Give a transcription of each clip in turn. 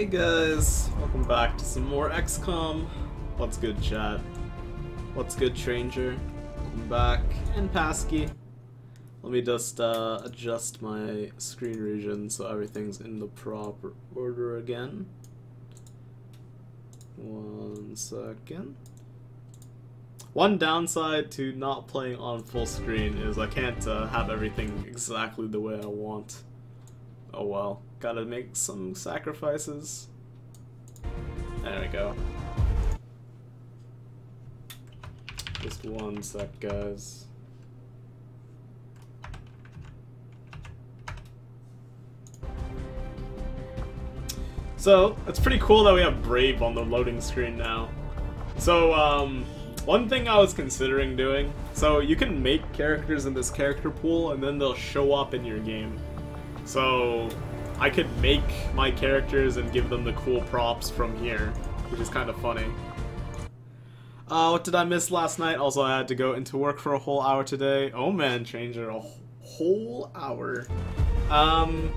Hey guys, welcome back to some more XCOM. What's good, chat? What's good, Stranger? Welcome back, and Pasky. Let me just uh, adjust my screen region so everything's in the proper order again. One second. One downside to not playing on full screen is I can't uh, have everything exactly the way I want. Oh well, gotta make some sacrifices. There we go. Just one sec, guys. So, it's pretty cool that we have Brave on the loading screen now. So, um, one thing I was considering doing, so you can make characters in this character pool and then they'll show up in your game. So, I could make my characters and give them the cool props from here, which is kind of funny. Uh, what did I miss last night? Also, I had to go into work for a whole hour today. Oh man, Changer, a whole hour. Um,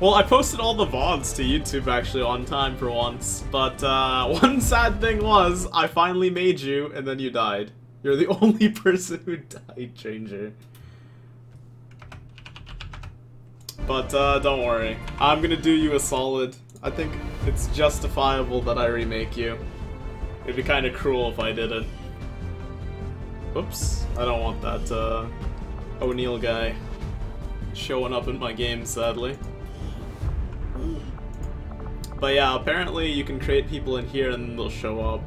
well, I posted all the VODs to YouTube actually on time for once, but uh, one sad thing was I finally made you and then you died. You're the only person who died, Changer. But uh, don't worry, I'm gonna do you a solid. I think it's justifiable that I remake you. It'd be kind of cruel if I didn't. Oops, I don't want that uh, O'Neill guy showing up in my game, sadly. But yeah, apparently you can create people in here and they'll show up.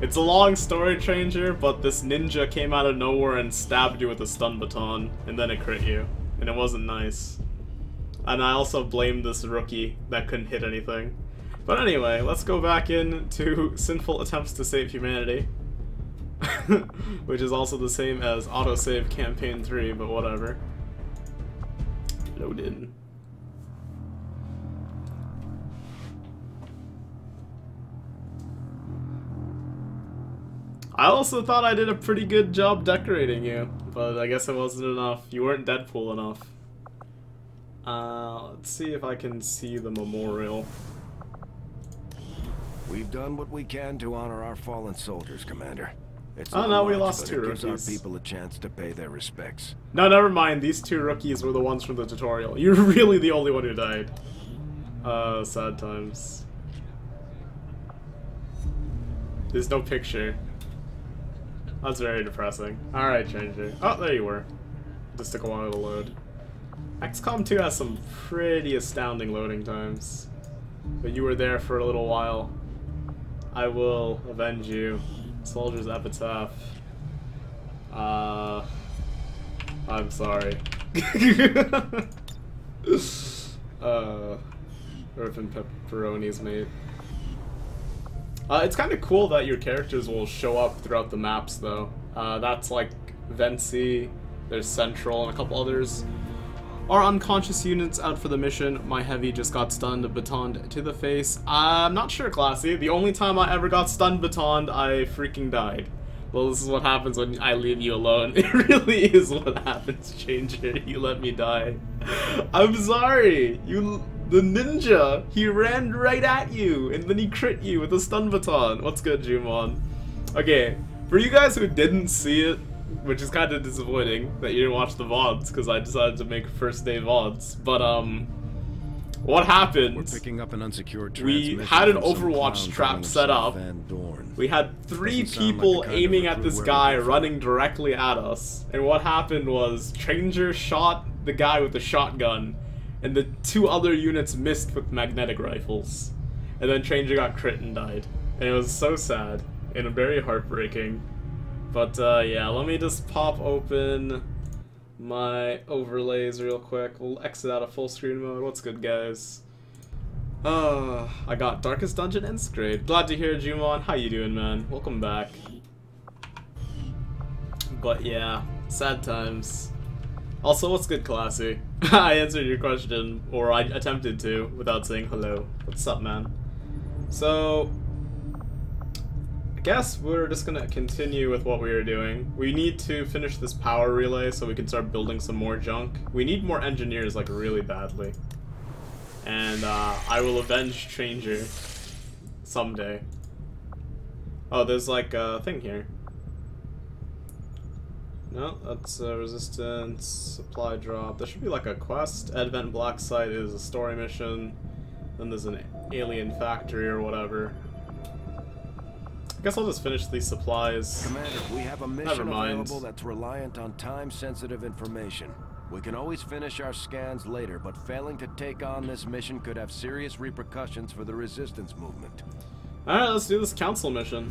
It's a long story, Stranger, but this ninja came out of nowhere and stabbed you with a stun baton, and then it crit you. And it wasn't nice. And I also blamed this rookie that couldn't hit anything. But anyway, let's go back into Sinful Attempts to Save Humanity. Which is also the same as Autosave Campaign 3, but whatever. Load I also thought I did a pretty good job decorating you, but I guess it wasn't enough. You weren't Deadpool enough. Uh, let's see if I can see the memorial. We've done what we can to honor our fallen soldiers, Commander. It's oh no, we lost two gives rookies. our people a chance to pay their respects. No, never mind. These two rookies were the ones from the tutorial. You're really the only one who died. Uh, sad times. There's no picture. That's very depressing. Alright, Stranger. Oh, there you were. Just took a while to load. XCOM 2 has some pretty astounding loading times. But you were there for a little while. I will avenge you. Soldier's Epitaph. Uh... I'm sorry. uh... Earth pepperonis, mate. Uh, it's kind of cool that your characters will show up throughout the maps, though. Uh, that's like Vency, there's Central, and a couple others. Our unconscious units out for the mission. My heavy just got stunned, batoned to the face. I'm not sure, Classy. The only time I ever got stunned, batoned, I freaking died. Well, this is what happens when I leave you alone. It really is what happens, Changer. You let me die. I'm sorry. You the ninja, he ran right at you, and then he crit you with a stun baton. What's good, Jumon? Okay, for you guys who didn't see it, which is kind of disappointing that you didn't watch the VODs, because I decided to make first day VODs, but um, what happened? We're picking up an unsecured we had an Overwatch trap set up. We had three people like aiming at this guy running directly at us, and what happened was Stranger shot the guy with the shotgun, and the two other units missed with magnetic rifles. And then Stranger got crit and died. And it was so sad and very heartbreaking. But uh, yeah, let me just pop open my overlays real quick. We'll exit out of full screen mode. What's good, guys? Uh, I got Darkest Dungeon and Grade. Glad to hear, Jumon. How you doing, man? Welcome back. But yeah, sad times. Also, what's good, Classy? I answered your question, or I attempted to, without saying hello. What's up, man? So, I guess we're just gonna continue with what we were doing. We need to finish this power relay so we can start building some more junk. We need more engineers, like, really badly. And uh, I will avenge Stranger someday. Oh, there's like a thing here. No, that's a resistance supply drop. There should be like a quest. Advent Black Site is a story mission. Then there's an alien factory or whatever. I guess I'll just finish these supplies. Commander, we have a Never mission mind. available that's reliant on time-sensitive information. We can always finish our scans later, but failing to take on this mission could have serious repercussions for the resistance movement. Alright, let's do this council mission.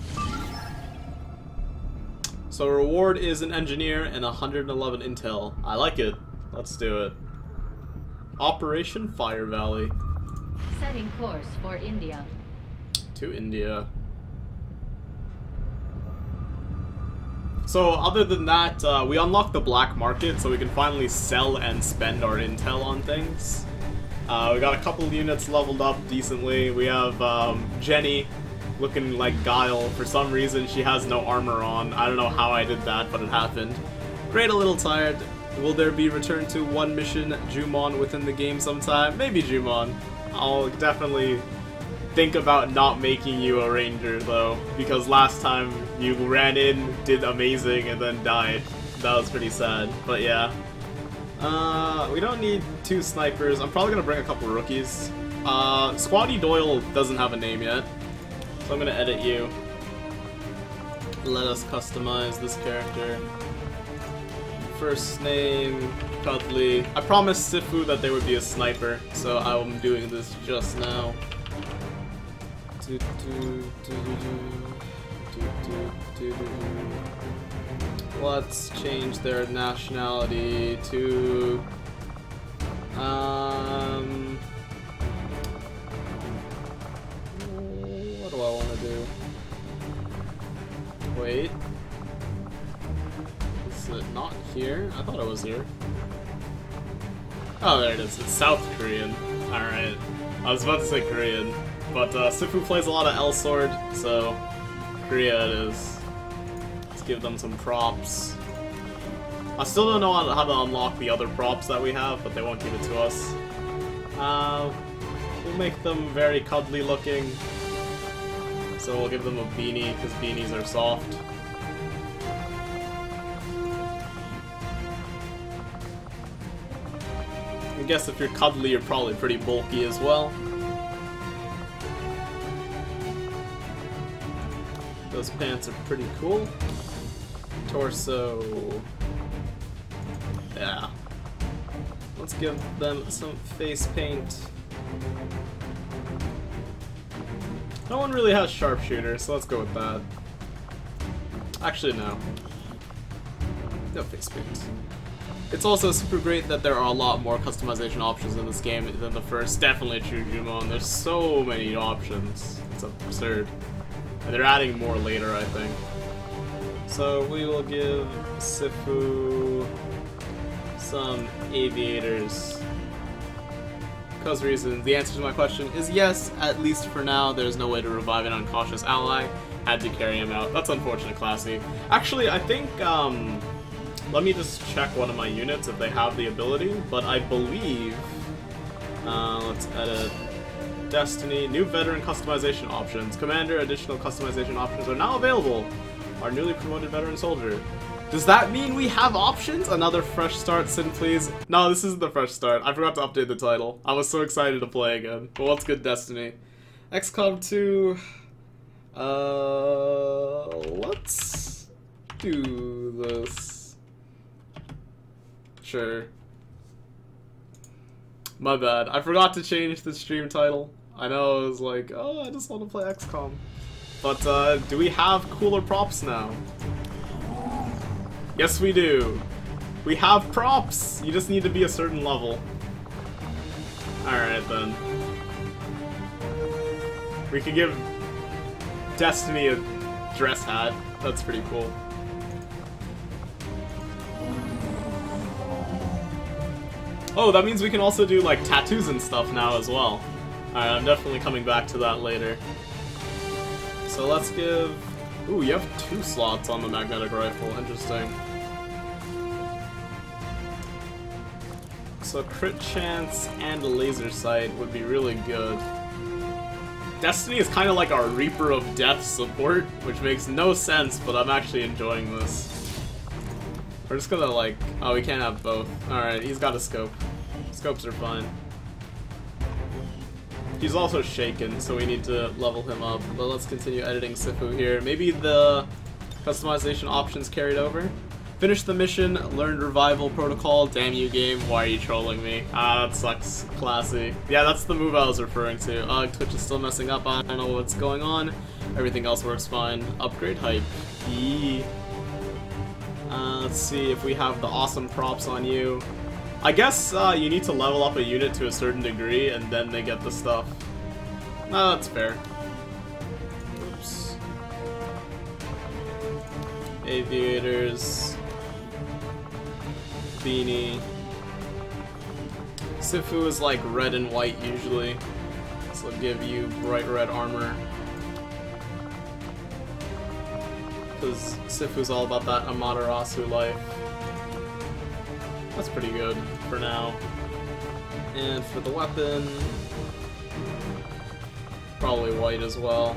So reward is an engineer and 111 intel. I like it. Let's do it. Operation Fire Valley Setting course for India. to India. So other than that, uh, we unlocked the black market so we can finally sell and spend our intel on things. Uh, we got a couple units leveled up decently. We have um, Jenny looking like Guile. For some reason, she has no armor on. I don't know how I did that, but it happened. Great, a little tired. Will there be return to one mission Jumon within the game sometime? Maybe Jumon. I'll definitely think about not making you a ranger though, because last time you ran in, did amazing, and then died. That was pretty sad, but yeah. Uh, we don't need two snipers. I'm probably gonna bring a couple rookies. Uh, Squatty Doyle doesn't have a name yet, so I'm gonna edit you. Let us customize this character. First name, Cuddly. I promised Sifu that there would be a sniper, so I'm doing this just now. Do, do, do. Let's change their nationality to um what I want to do? Wait. Is it not here? I thought it was here. Oh, there it is. It's South Korean. Alright. I was about to say Korean. But uh, Sifu plays a lot of Elsword, so Korea it is. Let's give them some props. I still don't know how to unlock the other props that we have, but they won't give it to us. Uh, we'll make them very cuddly looking. So we'll give them a beanie, because beanies are soft. I guess if you're cuddly, you're probably pretty bulky as well. Those pants are pretty cool. Torso. Yeah. Let's give them some face paint. No one really has sharpshooter, so let's go with that. Actually, no. No face paint. It's also super great that there are a lot more customization options in this game than the first. Definitely true Jumon. There's so many options. It's absurd. And they're adding more later, I think. So we will give Sifu some aviators. Because reasons. The answer to my question is yes, at least for now. There's no way to revive an uncautious ally. Had to carry him out. That's unfortunate, Classy. Actually, I think, um... Let me just check one of my units if they have the ability, but I believe... Uh, let's edit Destiny, new veteran customization options. Commander, additional customization options are now available. Our newly promoted veteran soldier. Does that mean we have options? Another fresh start, Sin, please? No, this isn't the fresh start. I forgot to update the title. I was so excited to play again. But what's good, Destiny? XCOM 2... Uh... Let's... do this. Sure. My bad. I forgot to change the stream title. I know I was like, oh, I just want to play XCOM. But uh, do we have cooler props now? Yes, we do. We have props. You just need to be a certain level. Alright then. We could give Destiny a dress hat. That's pretty cool. Oh, that means we can also do like tattoos and stuff now as well. Alright, I'm definitely coming back to that later. So let's give... Ooh, you have two slots on the magnetic rifle. Interesting. So crit chance and a laser sight would be really good. Destiny is kind of like our Reaper of Death support, which makes no sense, but I'm actually enjoying this. We're just gonna like... Oh, we can't have both. Alright, he's got a scope. Scopes are fine. He's also shaken, so we need to level him up. But let's continue editing Sifu here. Maybe the customization options carried over? Finish the mission, learned revival protocol, damn you game, why are you trolling me? Ah, that sucks. Classy. Yeah, that's the move I was referring to. Ugh, Twitch is still messing up, I don't know what's going on. Everything else works fine. Upgrade hype. Yee. Uh, let's see if we have the awesome props on you. I guess uh, you need to level up a unit to a certain degree and then they get the stuff. No, that's fair. Oops. Aviators beanie. Sifu is like red and white usually, so it'll give you bright red armor. Because Sifu's all about that Amaterasu life. That's pretty good for now. And for the weapon, probably white as well.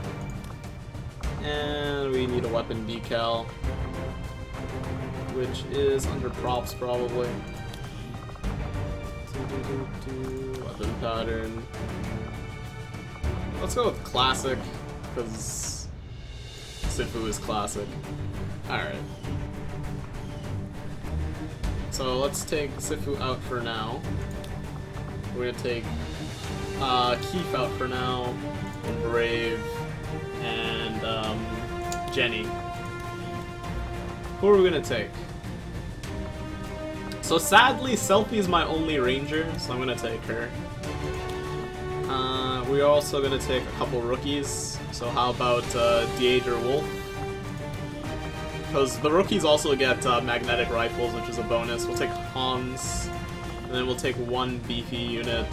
And we need a weapon decal which is under props probably. Weapon pattern. Let's go with classic, because Sifu is classic. Alright. So let's take Sifu out for now. We're gonna take uh, Keith out for now, and Brave, and um, Jenny. Who are we gonna take? So sadly, Selphie is my only ranger, so I'm gonna take her. Uh, we're also gonna take a couple rookies, so how about uh, Deidre Wolf? Because the rookies also get uh, magnetic rifles, which is a bonus. We'll take Hans, and then we'll take one beefy unit.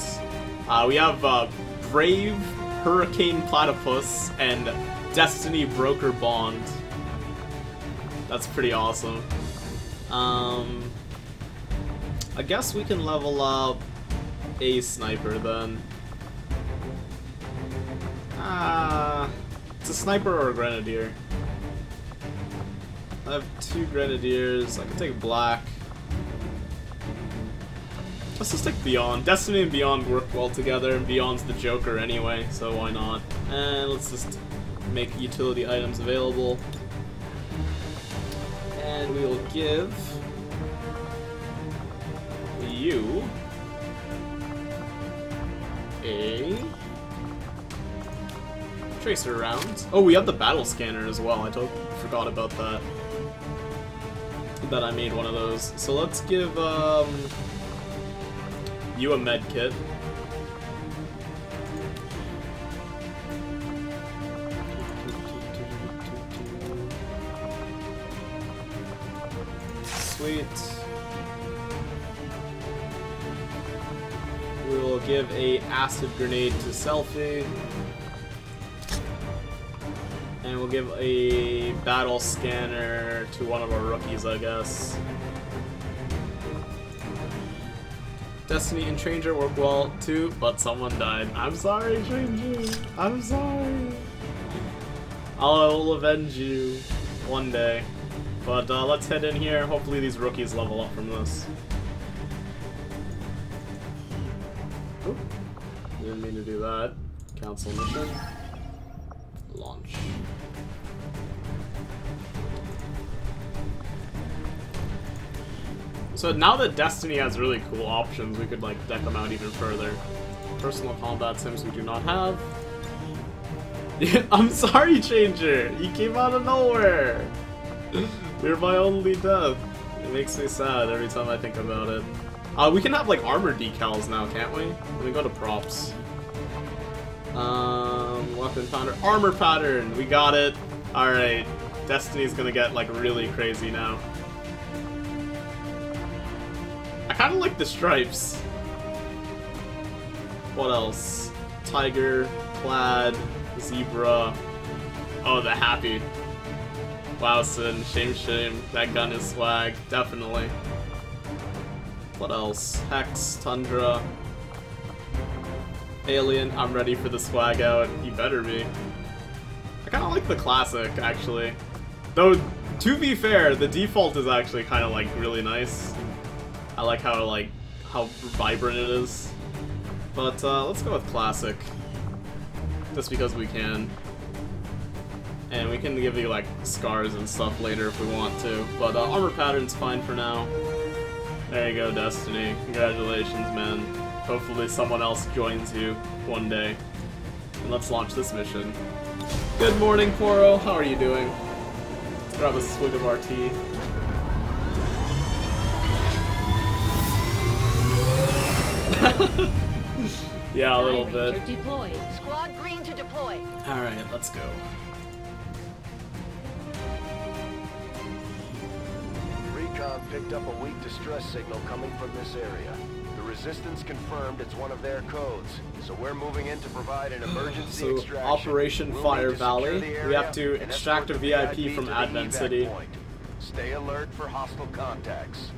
Uh, we have uh, Brave, Hurricane Platypus, and Destiny Broker Bond. That's pretty awesome. Um, I guess we can level up a sniper then. Ah, it's a sniper or a grenadier. I have two grenadiers. I can take black. Let's just take Beyond. Destiny and Beyond work well together, and Beyond's the Joker anyway, so why not? And let's just make utility items available and we will give you a tracer round. Oh, we have the battle scanner as well. I totally forgot about that. That I made one of those. So let's give um, you a med kit. Sweet. We will give a acid grenade to Selphie. And we'll give a battle scanner to one of our rookies, I guess. Destiny and Stranger work well too, but someone died. I'm sorry, Stranger. I'm sorry. I'll avenge you one day. But uh, let's head in here. Hopefully these rookies level up from this. Oop. Didn't mean to do that. Council mission. Launch. So now that Destiny has really cool options, we could like deck them out even further. Personal combat sims we do not have. I'm sorry, Changer! You came out of nowhere! You're my only death. It makes me sad every time I think about it. Uh, we can have like armor decals now, can't we? Let me go to props. Um, weapon pattern, armor pattern. We got it. All right, Destiny's gonna get like really crazy now. I kind of like the stripes. What else? Tiger, plaid, zebra. Oh, the happy. Son, shame, shame. That gun is swag, definitely. What else? Hex, Tundra, Alien. I'm ready for the swag out. You better be. I kind of like the classic, actually. Though, to be fair, the default is actually kind of like really nice. I like how like how vibrant it is. But uh, let's go with classic, just because we can. And we can give you like scars and stuff later if we want to. But uh, armor pattern's fine for now. There you go, Destiny. Congratulations, man. Hopefully someone else joins you one day. And let's launch this mission. Good morning, Poro. How are you doing? Let's grab a swig of our tea. yeah, a little bit. deployed. Squad green to deploy. Alright, let's go. Picked up a weak distress signal coming from this area. The Resistance confirmed it's one of their codes, so we're moving in to provide an emergency So, extraction. Operation We'll Fire need to secure Valley. We have to extract a the VIP from to the Advent City. Point. Stay alert for hostile contacts.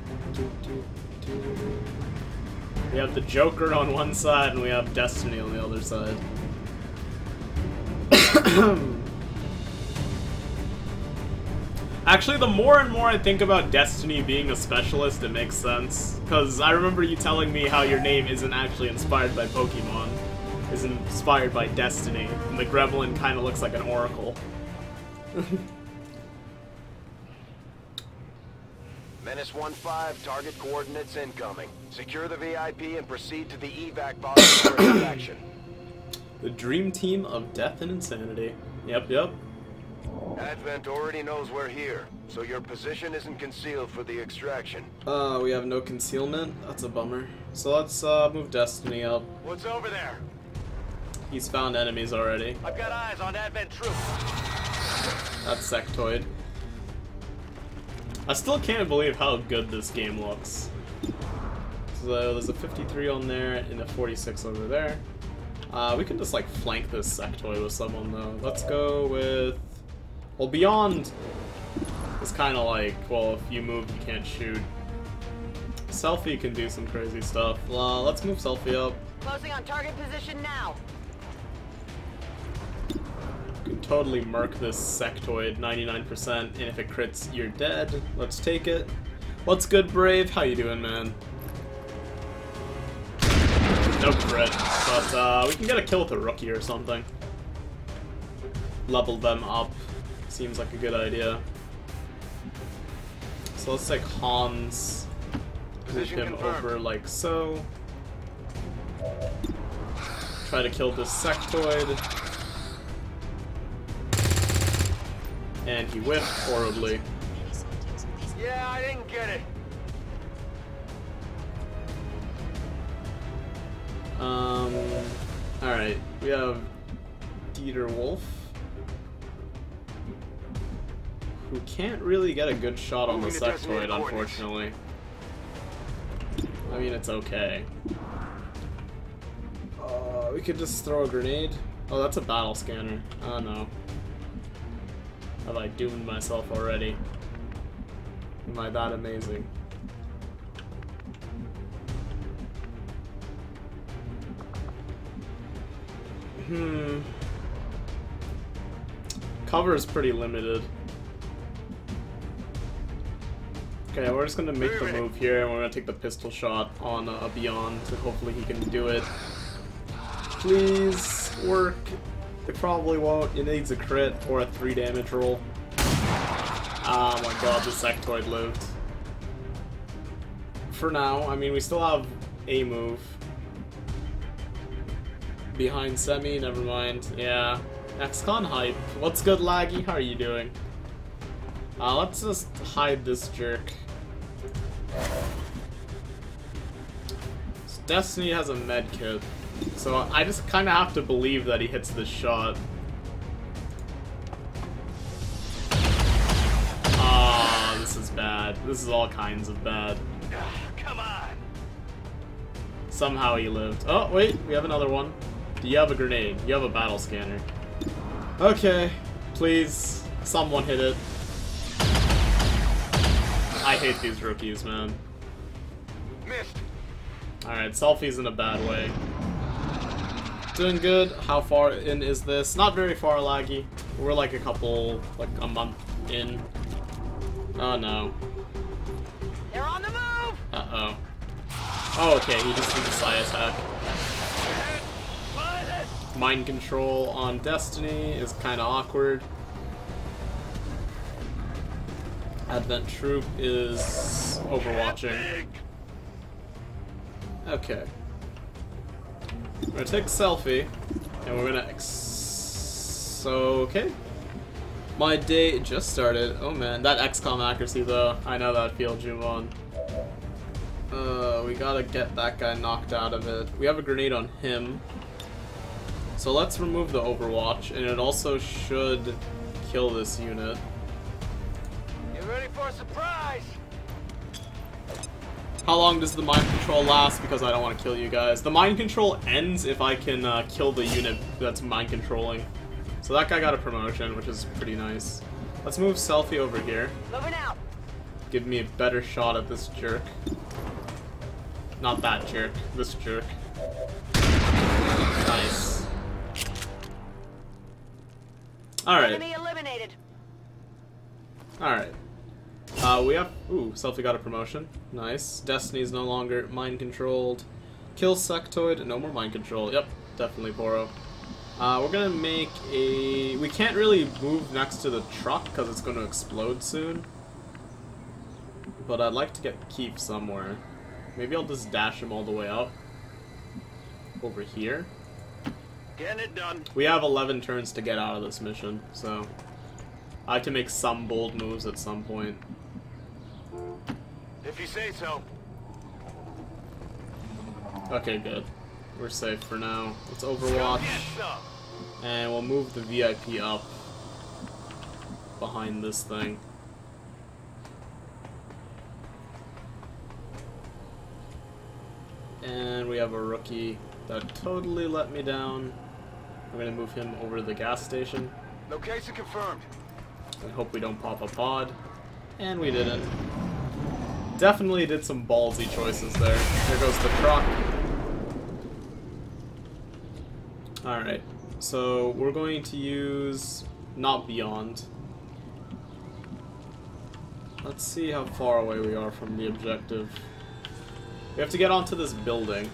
We have the Joker on one side and we have Destiny on the other side. Actually, the more and more I think about Destiny being a specialist, it makes sense. Because I remember you telling me how your name isn't actually inspired by Pokemon. Is inspired by Destiny. And the Gremlin kind of looks like an oracle. Menace 1-5, target coordinates incoming. Secure the VIP and proceed to the evac pod for extraction. The dream team of death and insanity. Yep, yep. Advent already knows we're here, so your position isn't concealed for the extraction. Uh, we have no concealment. That's a bummer. So let's uh, move Destiny up. What's over there? He's found enemies already. I've got eyes on Advent troops. That's Sectoid. I still can't believe how good this game looks. So there's a 53 on there and a 46 over there. Uh, we can just like flank this Sectoid with someone though. Let's go with... Well, Beyond is kind of like, well, if you move, you can't shoot. Selphie can do some crazy stuff. Uh, let's move Selphie up. Closing on target position now. can totally murk this sectoid 99% and if it crits you're dead let's take it what's good brave how you doing man no crit but uh, we can get a kill with a rookie or something level them up seems like a good idea so let's take Hans move him confirmed. over like so try to kill this sectoid and he whiffed horribly. Yeah, I didn't get it. Um, alright, we have Dieter Wolf, who can't really get a good shot on the Moving to designated sectoid, unfortunately. I mean, it's okay. Uh, we could just throw a grenade. Oh, that's a battle scanner. Oh no. Have I doomed myself already? Am I that amazing? Hmm. Cover is pretty limited. Okay, we're just gonna make the move here, and we're gonna take the pistol shot on uh, Beyond, so hopefully he can do it. Please work. It probably won't. It needs a crit or a three damage roll. Oh my god, the sectoid lived. For now, I mean, we still have a move. Behind semi, never mind. Yeah. XCOM hype. What's good, Laggy? How are you doing? Uh, let's just hide this jerk. Destiny has a med kit, so I just kind of have to believe that he hits this shot. Ah, this is bad. This is all kinds of bad. Come on. Somehow he lived. Oh, wait, we have another one. Do you have a grenade? You have a battle scanner. Okay, please, someone hit it. I hate these rookies, man. Missed. Alright, Selphie's in a bad way. Doing good. How far in is this? Not very far, Laggy. We're like a couple, like a month in. Oh no. They're on the move! Uh-oh. Oh, okay, he just did the psi attack. Mind control on Destiny is kind of awkward. Advent Troop is overwatching. Okay. We're gonna take a Selphie, and we're gonna. Ex so okay. My day just started. Oh man, that XCOM accuracy though. I know that feel, Jumon. Uh, we gotta get that guy knocked out of it. We have a grenade on him. So let's remove the Overwatch, and it also should kill this unit. Get ready for a surprise. How long does the mind control last? Because I don't want to kill you guys. The mind control ends if I can uh, kill the unit that's mind controlling. So that guy got a promotion, which is pretty nice. Let's move Selphie over here. Moving out. Give me a better shot at this jerk. Not that jerk, this jerk. Nice. Alright. Alright. Uh, we have... Ooh, Selphie got a promotion. Nice. Destiny's no longer mind controlled. Kill Sectoid, no more mind control. Yep, definitely Poro. Uh, we're gonna make a... We can't really move next to the truck because it's gonna explode soon. But I'd like to get Keep somewhere. Maybe I'll just dash him all the way up. Over here. Getting it done. We have 11 turns to get out of this mission, so... I can make some bold moves at some point. If you say so. Okay, good. We're safe for now. Let's overwatch, and we'll move the VIP up behind this thing. And we have a rookie that totally let me down. I'm gonna move him over to the gas station Location confirmed. and hope we don't pop a pod. And we didn't. Definitely did some ballsy choices there. There goes the truck. Alright, so we're going to use not beyond. Let's see how far away we are from the objective. We have to get onto this building.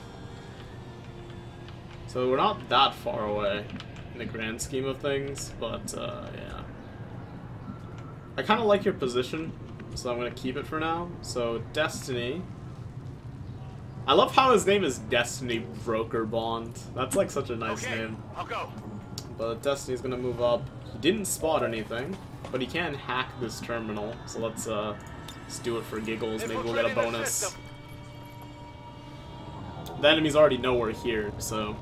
So we're not that far away in the grand scheme of things, but uh, yeah. I kind of like your position, so I'm going to keep it for now. So, Destiny. I love how his name is Destiny Broker Bond. That's like such a nice okay, name. I'll go. But Destiny's going to move up. He didn't spot anything, but he can hack this terminal. So let's, uh, let's do it for giggles. Maybe we'll get a bonus. The enemies already know we're here, so...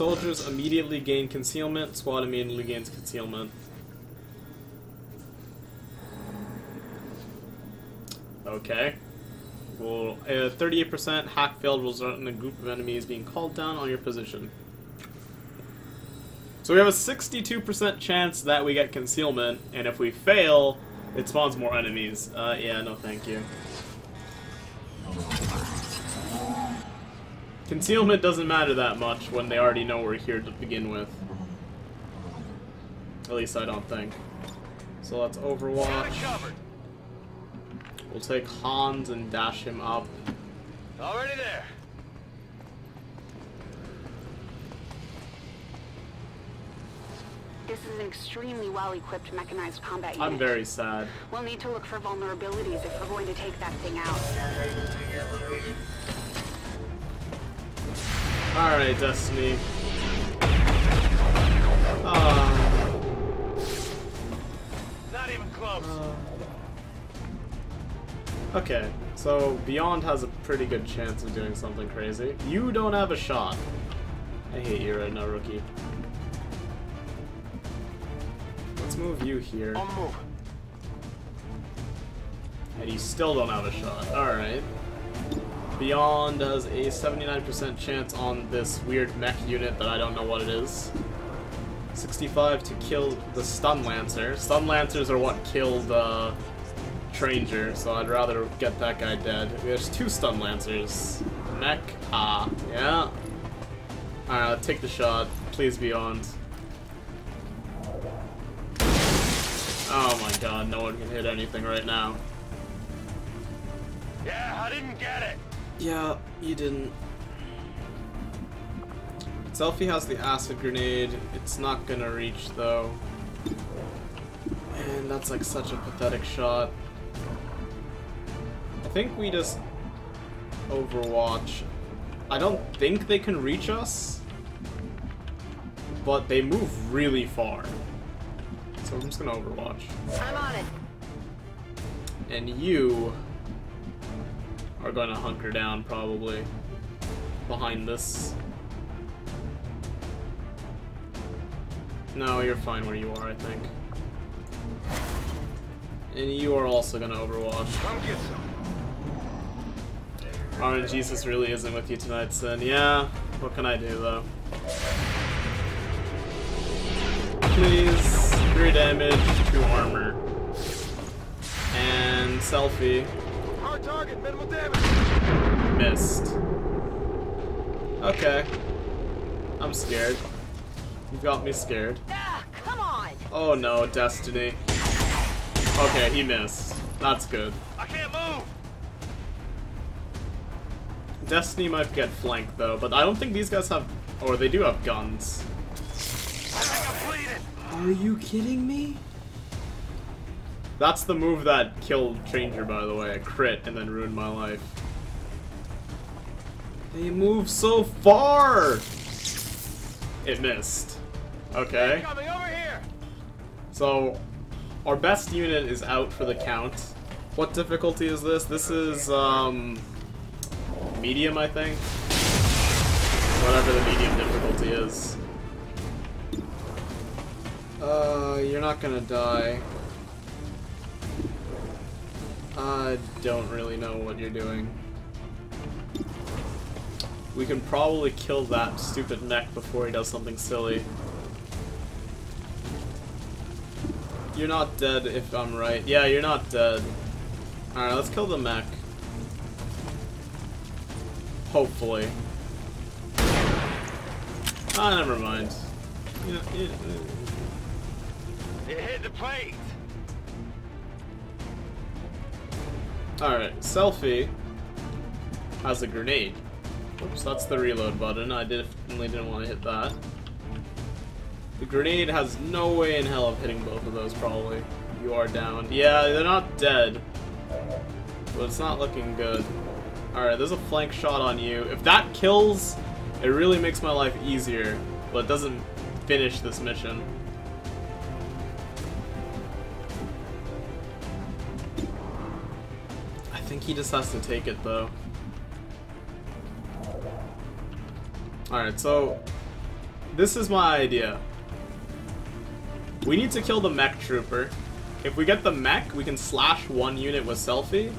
Soldiers immediately gain concealment, squad immediately gains concealment. Okay. Well, uh, 38% hack failed result in a group of enemies being called down on your position. So we have a 62% chance that we get concealment, and if we fail, it spawns more enemies. Uh, yeah, no thank you. Concealment doesn't matter that much when they already know we're here to begin with. At least I don't think. So let's overwatch. We'll take Hans and dash him up. Already there. This is an extremely well-equipped mechanized combat unit. I'm very sad. We'll need to look for vulnerabilities if we're going to take that thing out. Alright, Destiny. Ah. Not even close. Okay, so Beyond has a pretty good chance of doing something crazy. You don't have a shot. I hate you right now, rookie. Let's move you here. On move. And you still don't have a shot. Alright. Beyond has a 79% chance on this weird mech unit that I don't know what it is. 65 to kill the Stun Lancer. Stun Lancers are what killed uh, Tranger, so I'd rather get that guy dead. There's two Stun Lancers. Mech. Ah, yeah. Alright, take the shot. Please Beyond. Oh my god, no one can hit anything right now. Yeah, I didn't get it. Yeah, you didn't. Selphie has the acid grenade. It's not gonna reach though. And that's like such a pathetic shot. I think we just Overwatch. I don't think they can reach us, but they move really far. So I'm just gonna Overwatch. I'm on it. And you are gonna hunker down probably behind this. No, you're fine where you are, I think. And you are also gonna Overwatch. Come get some. Orange Jesus really isn't with you tonight, Sin. Yeah, what can I do though? Please, 3 damage, 2 armor. And Selphie. Hard target, minimal damage. Missed. Okay. I'm scared. You got me scared. Ah, come on. Oh no, Destiny. Okay, he missed. That's good. I can't move. Destiny might get flanked though, but I don't think these guys have... Or they do have guns. I think I'm bleeding. Are you kidding me? That's the move that killed Changer, by the way. A crit and then ruined my life. They move so far! It missed. Okay. Coming over here. So, our best unit is out for the count. What difficulty is this? This is, um, medium, I think. Whatever the medium difficulty is. Uh, you're not gonna die. I don't really know what you're doing. We can probably kill that stupid mech before he does something silly. You're not dead if I'm right. Yeah, you're not dead. Alright, let's kill the mech. Hopefully. Ah, never mind. You know, you- It hit the plate. Alright, Selphie has a grenade. Oops, that's the reload button. I definitely didn't want to hit that. The grenade has no way in hell of hitting both of those, probably. You are down. Yeah, they're not dead. But it's not looking good. Alright, there's a flank shot on you. If that kills, it really makes my life easier. But it doesn't finish this mission. Think he just has to take it, though. Alright, so... This is my idea. We need to kill the mech trooper. If we get the mech, we can slash one unit with Selphie,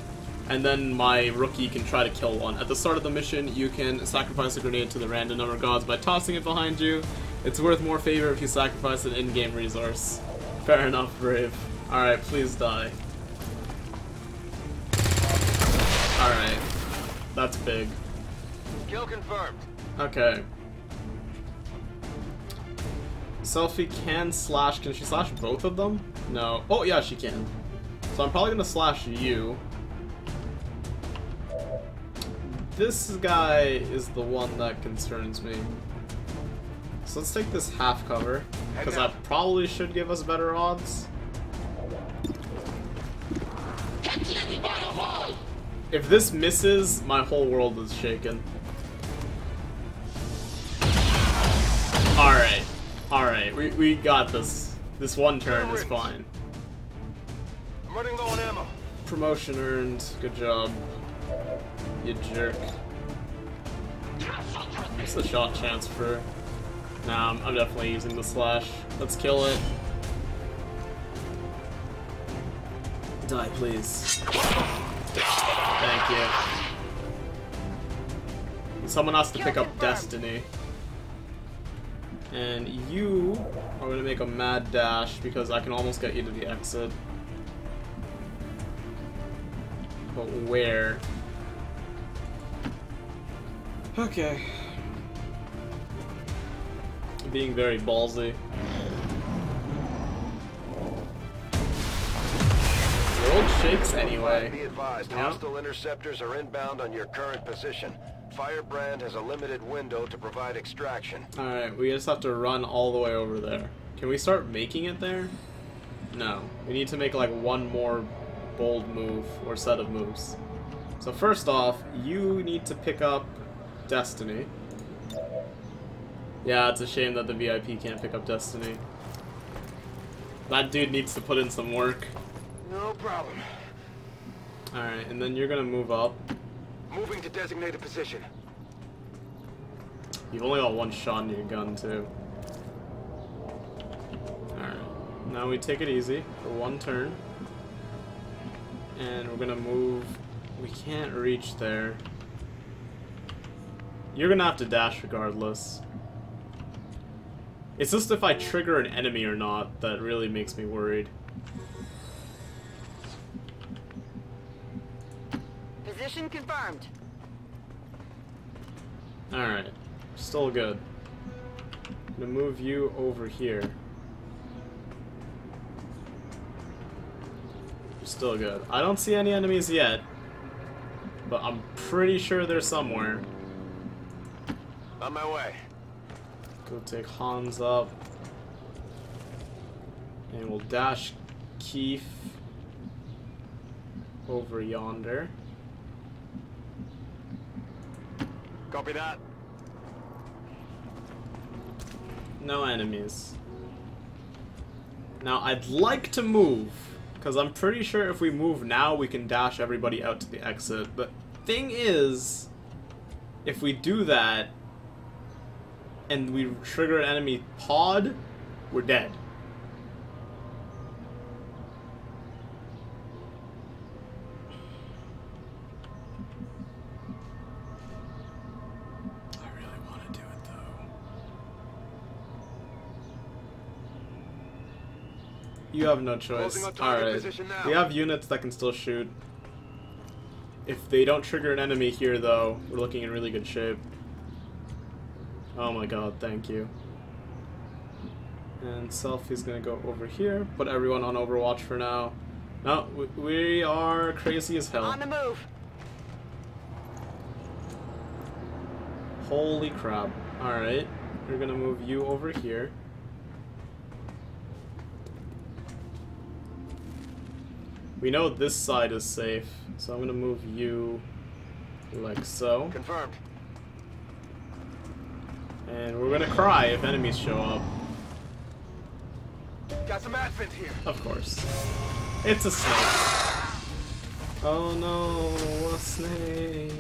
and then my rookie can try to kill one. At the start of the mission, you can sacrifice a grenade to the random number gods by tossing it behind you. It's worth more favor if you sacrifice an in-game resource. Fair enough, Brave. Alright, please die. Alright. That's big. Kill confirmed. Okay. Selphie can slash. Can she slash both of them? No. Oh, yeah, she can. So I'm probably gonna slash you. This guy is the one that concerns me. So let's take this half cover, because that probably should give us better odds. If this misses, my whole world is shaken. Alright. Alright, we, we got this. This one turn is fine. I'm running low on ammo. Promotion earned. Good job. You jerk. What's the shot chance for? Nah, I'm, I'm definitely using the slash. Let's kill it. Die, please. Thank you. Someone has to pick up Destiny. And you are gonna make a mad dash because I can almost get you to the exit. But where? Okay. Being very ballsy. World shakes anyway. Be advised, hostile interceptors are inbound on your current position. Firebrand has a limited window to provide extraction. Alright, we just have to run all the way over there. Can we start making it there? No. We need to make like one more bold move or set of moves. So first off, you need to pick up Destiny. Yeah, it's a shame that the VIP can't pick up Destiny. That dude needs to put in some work. No problem. Alright, and then you're gonna move up. Moving to designated position. You've only got one shot in your gun, too. Alright. Now we take it easy for one turn. And we're gonna move... We can't reach there. You're gonna have to dash regardless. It's just if I trigger an enemy or not that really makes me worried. Position confirmed. Alright. Still good. I'm gonna move you over here. Still good. I don't see any enemies yet. But I'm pretty sure they're somewhere. On my way. Go take Hans up. And we'll dash Keith over yonder. Copy that. No enemies. Now, I'd like to move, because I'm pretty sure if we move now, we can dash everybody out to the exit. But thing is, if we do that, and we trigger an enemy pod, we're dead. I really want to do it though. You have no choice. Closing on target Alright. We have units that can still shoot. If they don't trigger an enemy here, though, we're looking in really good shape. Oh my god, thank you. And Selphie's gonna go over here. Put everyone on Overwatch for now. No, we, we are crazy as hell. On the move. Holy crap. Alright, we're gonna move you over here. We know this side is safe, so I'm gonna move you like so. Confirmed. And we're gonna cry if enemies show up. Got some advent here. Of course. It's a snake. Oh no, a snake.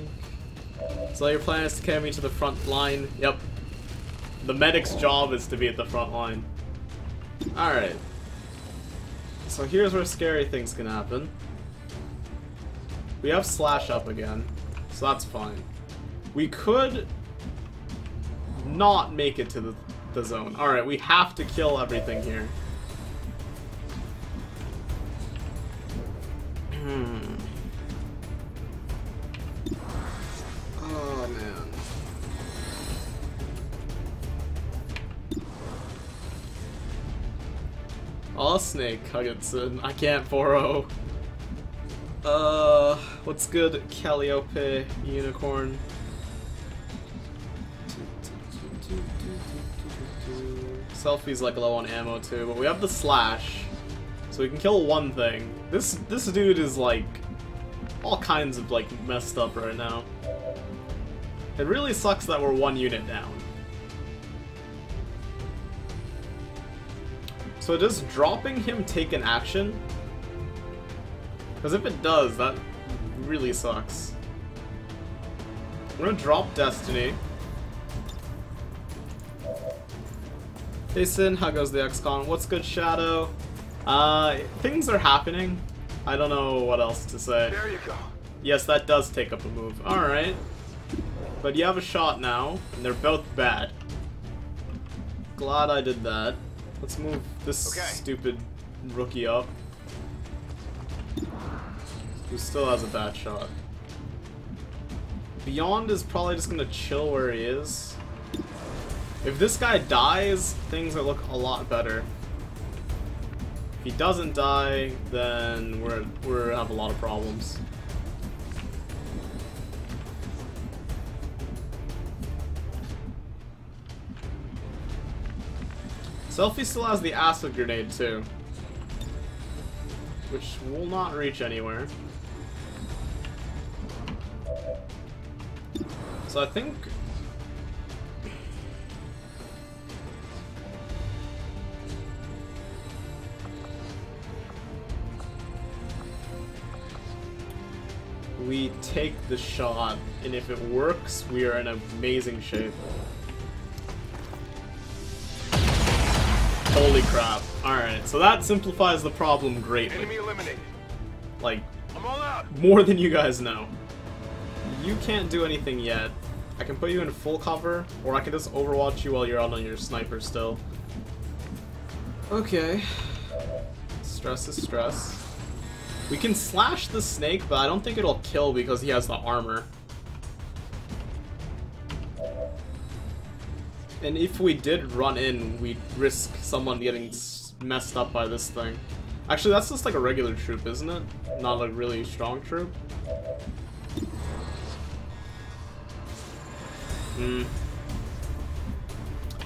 So your plan is to carry me to the front line? Yep. The medic's job is to be at the front line. Alright. So here's where scary things can happen. We have Slash up again, so that's fine. We could not make it to the, the zone. Alright, we have to kill everything here. Hmm. snake, Hugginson. I can't 4 Uh what's good, Calliope Unicorn? Selphie's like low on ammo too, but we have the slash. So we can kill one thing. This this dude is like all kinds of like messed up right now. It really sucks that we're one unit down. So does dropping him take an action? Because if it does, that really sucks. I'm gonna drop Destiny. Jason, how goes the XCOM? What's good, Shadow? Uh, things are happening. I don't know what else to say. There you go. Yes, that does take up a move. Alright. But you have a shot now, and they're both bad. glad I did that. Let's move this Okay. stupid rookie up. Who still has a bad shot. Beyond is probably just gonna chill where he is. If this guy dies, things will look a lot better. If he doesn't die, then we're we're have a lot of problems. Selphie still has the acid grenade too. Which will not reach anywhere. So I think we take the shot, and if it works, we are in amazing shape. Holy crap. Alright, so that simplifies the problem greatly. Enemy eliminated. Like, I'm all out. more than you guys know. You can't do anything yet. I can put you in full cover, or I can just overwatch you while you're out on your sniper still. Okay. Stress is stress. We can slash the snake, but I don't think it'll kill because he has the armor. And if we did run in, we'd risk someone getting messed up by this thing. Actually, that's just like a regular troop, isn't it? Not a really strong troop. Hmm.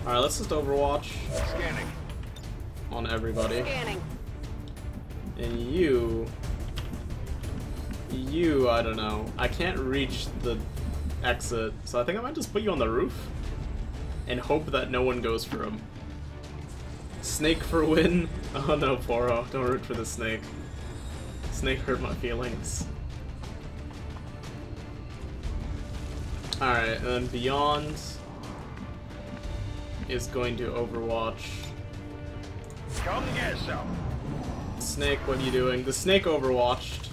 Alright, let's just overwatch Scanning. on everybody. Scanning. And you... You, I don't know. I can't reach the exit, so I think I might just put you on the roof and hope that no one goes for him. Snake for win? Oh no, Poro, don't root for the snake. Snake hurt my feelings. Alright, and then Beyond is going to Overwatch. Come get some. Snake, what are you doing? The snake overwatched.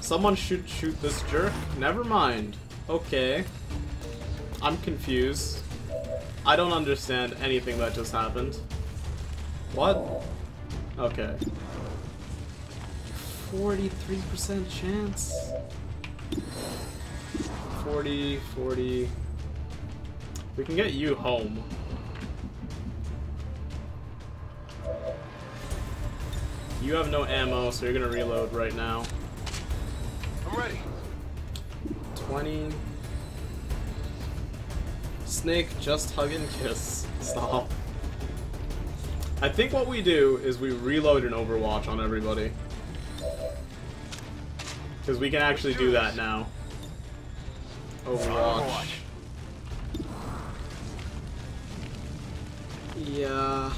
Someone should shoot this jerk? Never mind. Okay. I'm confused. I don't understand anything that just happened. What? Okay. 43% chance? 40, 40. We can get you home. You have no ammo, so you're gonna reload right now. I'm ready. 20. Snake, just hug and kiss. Stop. I think what we do is we reload an Overwatch on everybody. Because we can actually do that now. Overwatch. Yeah.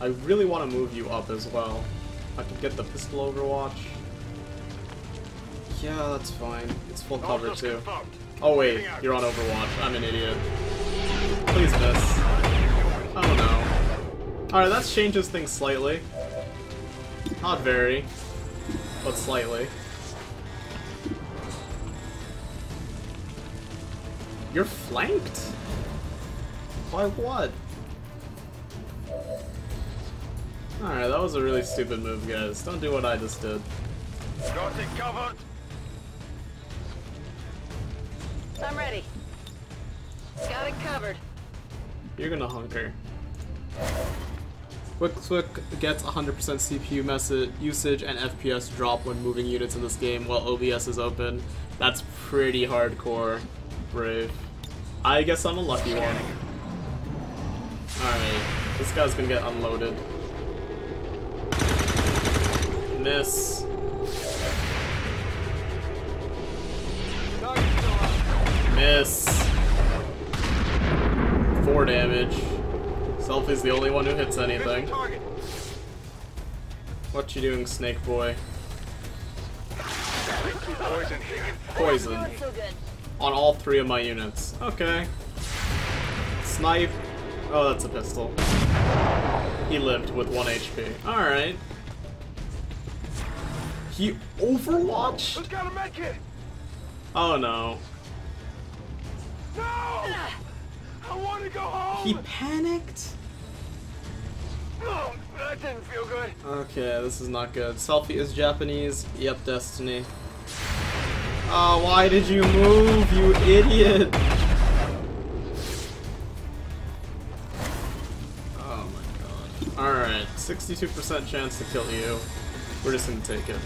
I really want to move you up as well. I could get the pistol Overwatch. Yeah, that's fine. It's full cover too. confirmed. Oh wait, you're on Overwatch. I'm an idiot. Please miss. Oh no. Alright, that changes things slightly. Not very, but slightly. You're flanked? By what? Alright, that was a really stupid move, guys. Don't do what I just did. Got it covered. Ready. Got it covered. You're gonna hunker. Quick Quick gets 100% CPU usage and FPS drop when moving units in this game while OBS is open. That's pretty hardcore, Brave. I guess I'm a lucky one. Alright, this guy's gonna get unloaded. Miss. Miss. Selphie's the only one who hits anything. What you doing, Snake Boy? Poison. Poison. On all three of my units. Okay. Snipe. Oh, that's a pistol. He lived with 1 HP. Alright. He overwatched? Who's got a med kit? Oh no. No! I want to go home. He panicked? That didn't feel good. Okay, this is not good. Selphie is Japanese. Yep, Destiny. Oh, why did you move, you idiot? Oh my god. Alright, 62% chance to kill you. We're just gonna take it.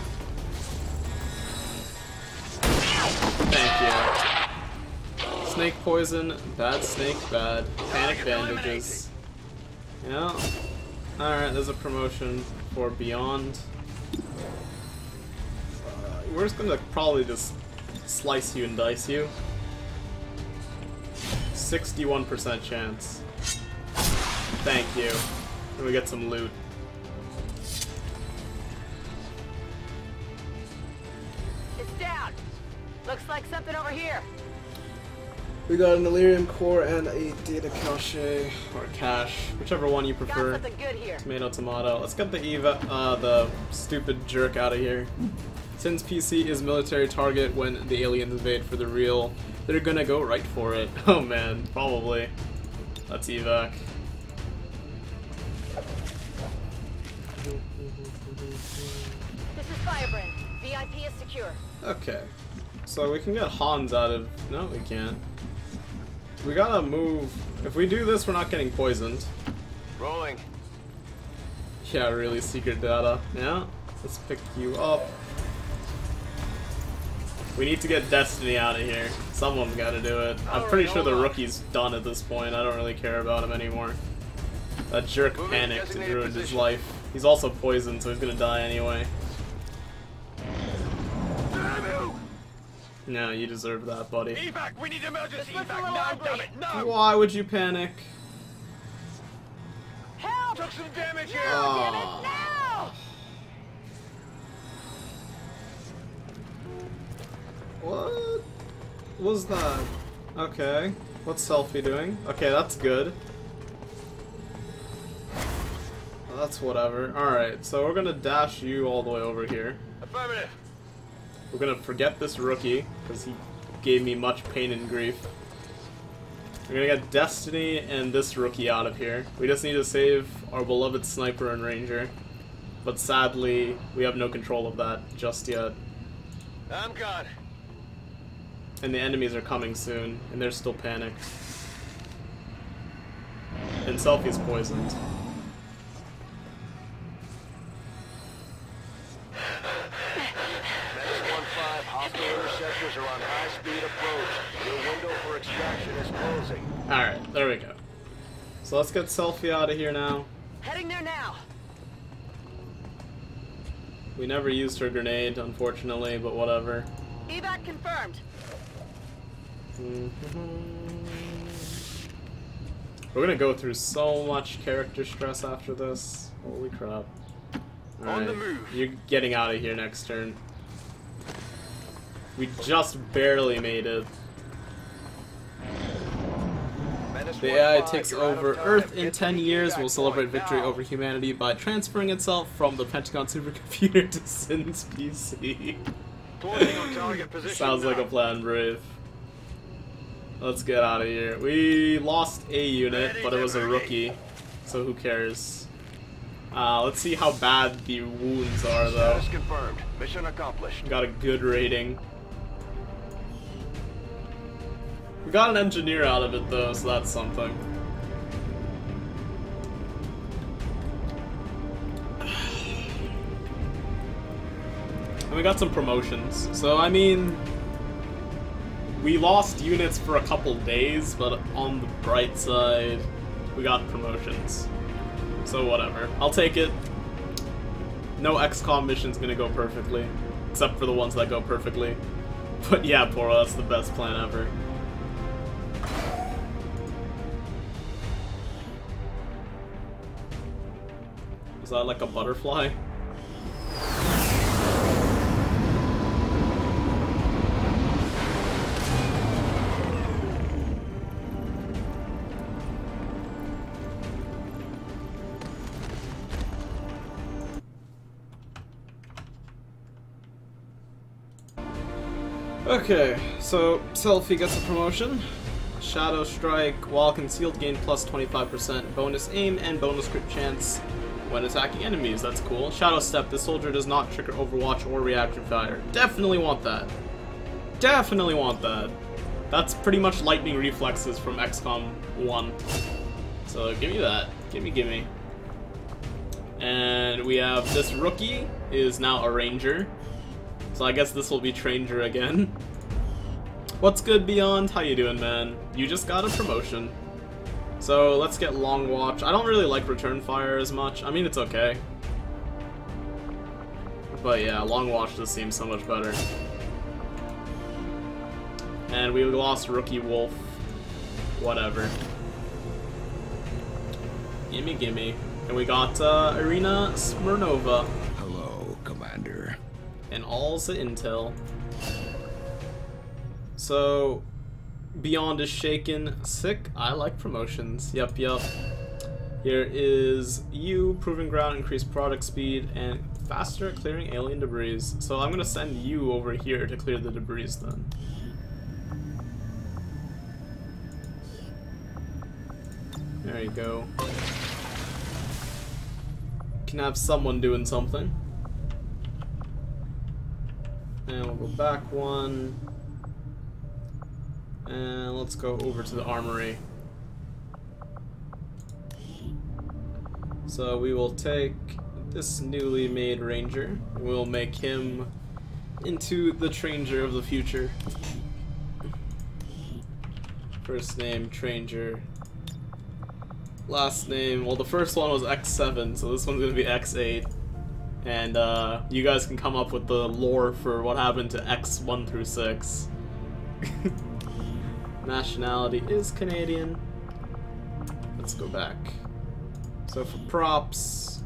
Thank you. Snake poison, bad snake, bad. Panic bandages. Yeah. Alright, there's a promotion for Beyond. Uh, we're just gonna probably just slice you and dice you. 61% chance. Thank you. And we get some loot. It's down. Looks like something over here. We got an Elerium core and a data cache, or cache, whichever one you Got prefer. something good here. Tomato, tomato. Let's get the Eva, uh, the stupid jerk out of here. Since PC is military target when the aliens invade for the real, they're gonna go right for it. Oh man, probably. Let's evac. This is Firebrand. VIP is secure. Okay. So we can get Hans out of... No, we can't. We gotta move... If we do this, we're not getting poisoned. Rolling. Yeah, really secret data. Yeah, let's pick you up. We need to get Destiny out of here. Someone's gotta do it. I'm pretty sure the rookie's done at this point. I don't really care about him anymore. That jerk panicked and ruined his life. He's also poisoned, so he's gonna die anyway. No, you deserve that, buddy. Evac, we need emergency This looks a evac little now, damn it, no! Why would you panic? Help! Took some damage here. Damn it, ah. now! What was that? Okay. What's Selphie doing? Okay, that's good. Well, that's whatever. Alright, so we're gonna dash you all the way over here. Affirmative. We're gonna forget this rookie, because he gave me much pain and grief. We're gonna get Destiny and this rookie out of here. We just need to save our beloved Sniper and Ranger. But sadly, we have no control of that just yet. I'm gone. And the enemies are coming soon, and they're still panicked. And Selphie's poisoned. Alright, there we go. So let's get Selphie out of here now. Heading there now. We never used her grenade, unfortunately, but whatever. Evac confirmed. Mm-hmm. We're gonna go through so much character stress after this. Holy crap. On the Alright, move. You're getting out of here next turn. We just barely made it. The AI takes you're out of over. Earth in 10 years will celebrate victory over humanity by transferring itself from the Pentagon supercomputer to Sin's PC. Closing on target position Sounds like a plan, Brave. Let's get out of here. We lost a unit, but it was a rookie, so who cares? Uh, let's see how bad the wounds are, though. Confirmed. Mission accomplished. Got a good rating. We got an engineer out of it, though, so that's something. And we got some promotions. So, I mean, we lost units for a couple days, but on the bright side, we got promotions. So, whatever. I'll take it. No XCOM mission's gonna go perfectly, except for the ones that go perfectly. But yeah, Poro, that's the best plan ever. Was that like a butterfly? Okay, so Selphie gets a promotion. Shadow Strike, while concealed, gain plus 25% bonus aim and bonus crit chance when attacking enemies. That's cool. Shadow Step, the soldier does not trigger Overwatch or reaction fire. Definitely want that. Definitely want that. That's pretty much lightning reflexes from XCOM 1. So give me that. Gimme, gimme. And we have this rookie is now a ranger. So I guess this will be Tranger again. What's good, Beyond? How you doing, man? You just got a promotion. So let's get Long Watch. I don't really like Return Fire as much. I mean, it's okay. But yeah, Long Watch just seems so much better. And we lost Rookie Wolf. Whatever. Gimme, gimme. And we got uh, Irina Smirnova. Hello, Commander. And all the intel. So, Beyond is shaken. Sick. I like promotions. Yep, yep. Here is you, Proving Ground, increased product speed, and faster clearing alien debris. So I'm gonna send you over here to clear the debris then. There you go. Can have someone doing something. And we'll go back one. And let's go over to the armory. So we will take this newly made ranger. We'll make him into the Tranger of the future. First name, Tranger. Last name, well the first one was X7, so this one's gonna be X8. And uh, you guys can come up with the lore for what happened to X1 through 6. Nationality is Canadian. Let's go back. So for props,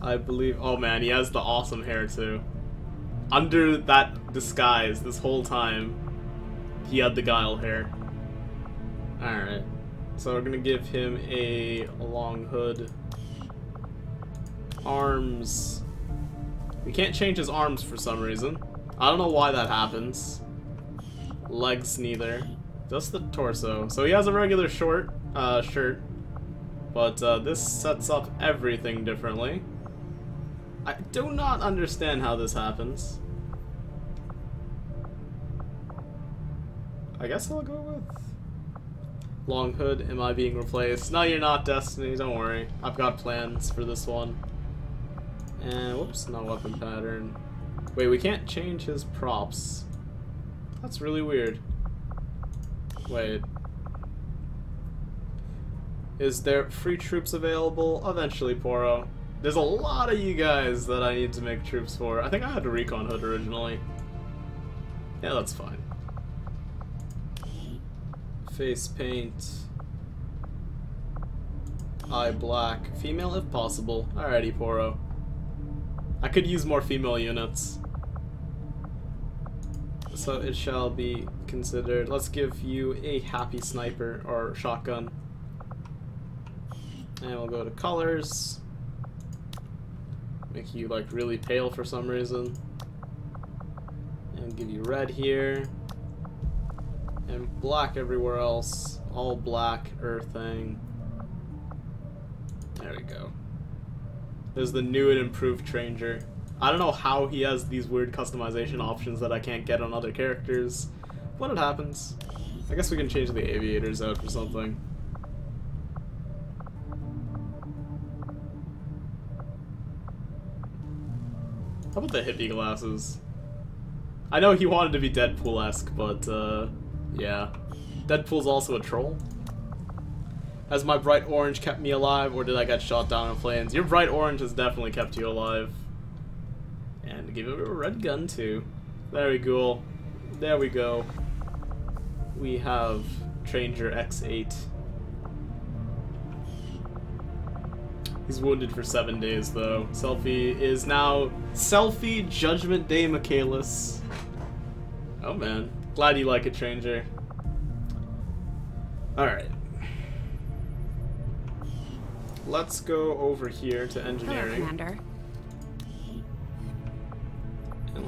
I believe. Oh man, he has the awesome hair too. Under that disguise, this whole time, he had the guile hair. Alright. So we're gonna give him a long hood. Arms. We can't change his arms for some reason. I don't know why that happens. Legs neither. Just the torso. So he has a regular short uh, shirt. But uh, this sets up everything differently. I do not understand how this happens. I guess I'll go with Long Hood. Am I being replaced? No, you're not, Destiny. Don't worry. I've got plans for this one. And whoops, no weapon pattern. Wait, we can't change his props. That's really weird. Wait. Is there free troops available? Eventually, Poro. There's a lot of you guys that I need to make troops for. I think I had a recon hood originally. Yeah, that's fine. Face paint. Eye black. Female if possible. Alrighty, Poro. I could use more female units. So it shall be considered. Let's give you a happy sniper or shotgun. And we'll go to colors. Make you like really pale for some reason. And give you red here. And black everywhere else. All black earthing. There we go. There's the new and improved Tranger. I don't know how he has these weird customization options that I can't get on other characters, but it happens. I guess we can change the aviators out for something. How about the hippie glasses? I know he wanted to be Deadpool-esque, but, uh, yeah. Deadpool's also a troll. Has my bright orange kept me alive, or did I get shot down in flames? Your bright orange has definitely kept you alive. Give it a red gun, too. Very cool. There we go. We have Tranger X8. He's wounded for seven days, though. Selphie is now Selphie Judgment Day Michaelis. Oh, man. Glad you like it, Tranger. Alright. Let's go over here to Hello, engineering. Commander.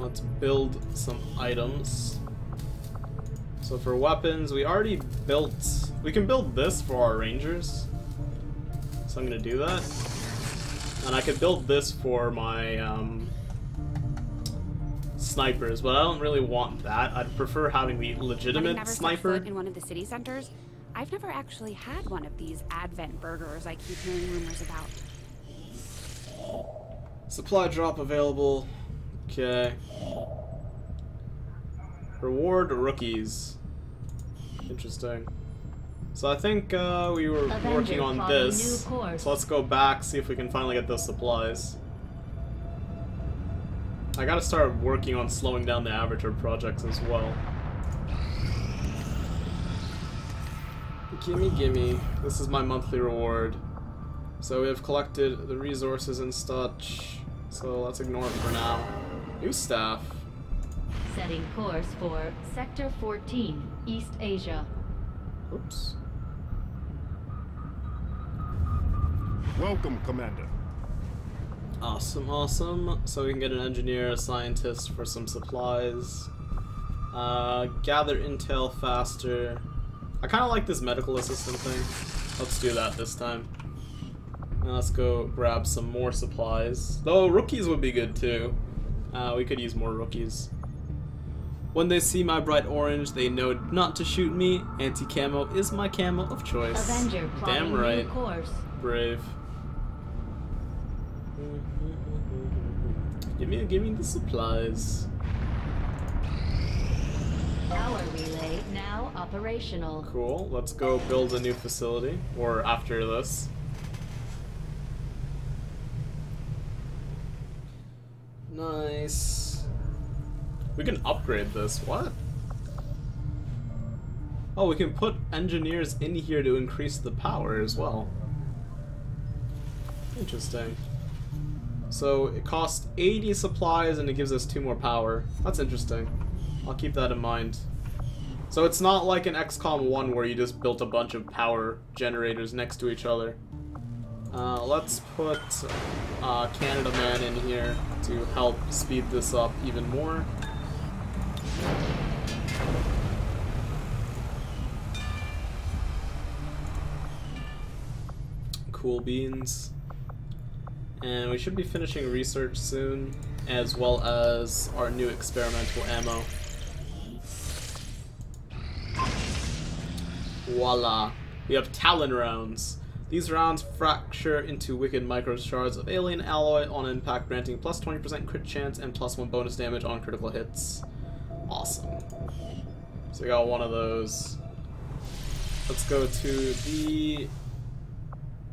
Let's build some items. So for weapons, we already built... We can build this for our rangers. So I'm going to do that. And I could build this for my um, snipers, but I don't really want that. I'd prefer having the legitimate never sniper. in one of the city centers, I've never actually had one of these Advent burgers I keep hearing rumors about. Supply drop available. Okay. Reward rookies. Interesting. So I think uh, we were Avenger working on this. So let's go back, see if we can finally get those supplies. I gotta start working on slowing down the Avatar projects as well. Gimme, gimme. This is my monthly reward. So we have collected the resources and such. So let's ignore it for now. New staff. Setting course for Sector 14, East Asia. Oops. Welcome, Commander. Awesome, awesome. So we can get an engineer, a scientist for some supplies. Uh, gather intel faster. I kind of like this medical assistant thing. Let's do that this time. Now let's go grab some more supplies. Though rookies would be good too. Uh, we could use more rookies. When they see my bright orange, they know not to shoot me. Anti-camo is my camo of choice. Avenger Damn right. course. Brave. Give me, give me the supplies. Power relay now operational. Cool. Let's go build a new facility. Or after this. Nice. We can upgrade this. What? Oh, we can put engineers in here to increase the power as well. Interesting. So it costs 80 supplies and it gives us two more power. That's interesting. I'll keep that in mind. So it's not like an XCOM 1 where you just built a bunch of power generators next to each other. Uh, let's put uh, Canada Man in here to help speed this up even more. Cool beans. And we should be finishing research soon, as well as our new experimental ammo. Voila. We have Talon rounds. These rounds fracture into wicked micro shards of alien alloy on impact, granting plus 20% crit chance and plus 1 bonus damage on critical hits. Awesome. So we got one of those. Let's go to the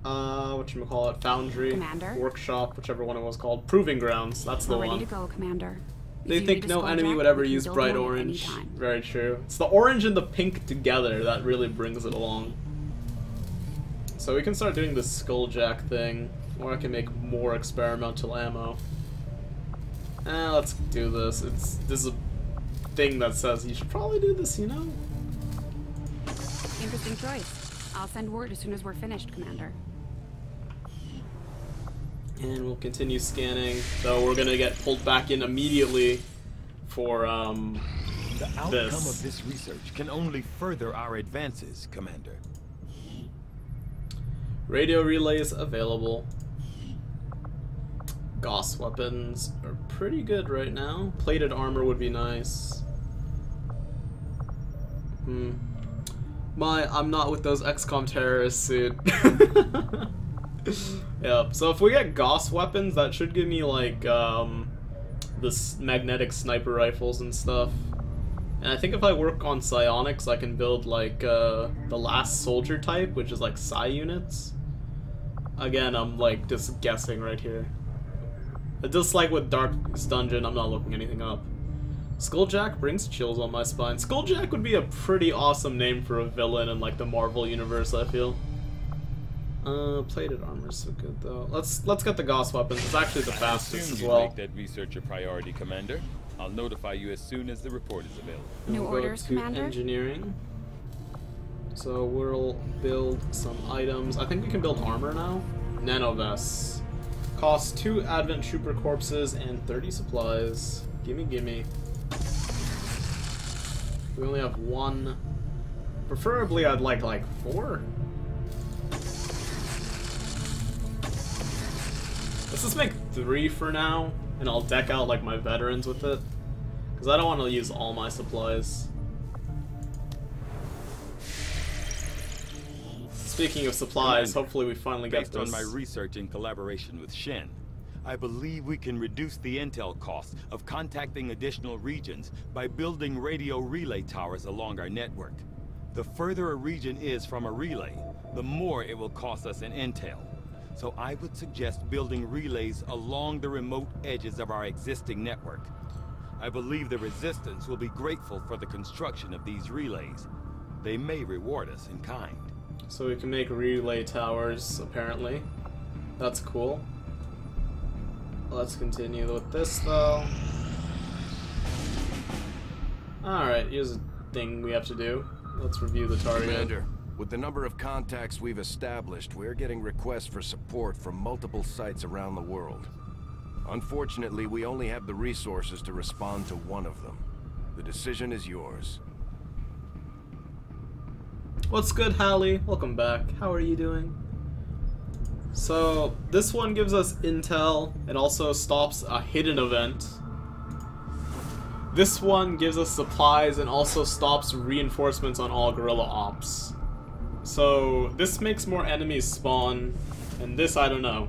uh what you call it foundry Commander? workshop whichever one it was called proving grounds that's the We're ready one to go, Commander. If they think no enemy would ever use bright orange. Very true. It's the orange and the pink together that really brings it along. So we can start doing the skulljack thing, or I can make more experimental ammo. Eh, let's do this. It's this is a thing that says you should probably do this, you know? Interesting choice. I'll send word as soon as we're finished, Commander. And we'll continue scanning, though we're gonna get pulled back in immediately for um The outcome This. of this research can only further our advances, Commander. Radio relays available. Gauss weapons are pretty good right now. Plated armor would be nice. Hmm. My, I'm not with those XCOM terrorists suit. yep. So if we get Gauss weapons, that should give me like um, this magnetic sniper rifles and stuff. And I think if I work on psionics, I can build like uh, the last soldier type, which is like psi units. Again, I'm like just guessing right here. Just like with Darkest Dungeon, I'm not looking anything up. Skulljack brings chills on my spine. Skulljack would be a pretty awesome name for a villain in like the Marvel universe, I feel. Uh, plated armor is so good though. Let's let's get the Gauss weapons. It's actually the fastest Assume as you well. make that research a priority, Commander. I'll notify you as soon as the report is available. New We'll go orders, to Commander? engineering. So we'll build some items. I think we can build armor now. Nanovests. Cost two Advent Trooper corpses and 30 supplies. Gimme, gimme. We only have one. Preferably, I'd like like four. Let's just make three for now, and I'll deck out like my veterans with it. Because I don't want to use all my supplies. Speaking of supplies, hopefully we finally get Based this. on my research in collaboration with Shen, I believe we can reduce the intel cost of contacting additional regions by building radio relay towers along our network. The further a region is from a relay, the more it will cost us in intel. So I would suggest building relays along the remote edges of our existing network. I believe the Resistance will be grateful for the construction of these relays. They may reward us in kind. So we can make relay towers, apparently. That's cool. Let's continue with this, though. Alright, here's a thing we have to do. Let's review the target. Commander, with the number of contacts we've established, we're getting requests for support from multiple sites around the world. Unfortunately, we only have the resources to respond to one of them. The decision is yours. What's good, Hallie? Welcome back. How are you doing? So, this one gives us intel. It also stops a hidden event. This one gives us supplies and also stops reinforcements on all guerrilla ops. So, this makes more enemies spawn, and this I don't know.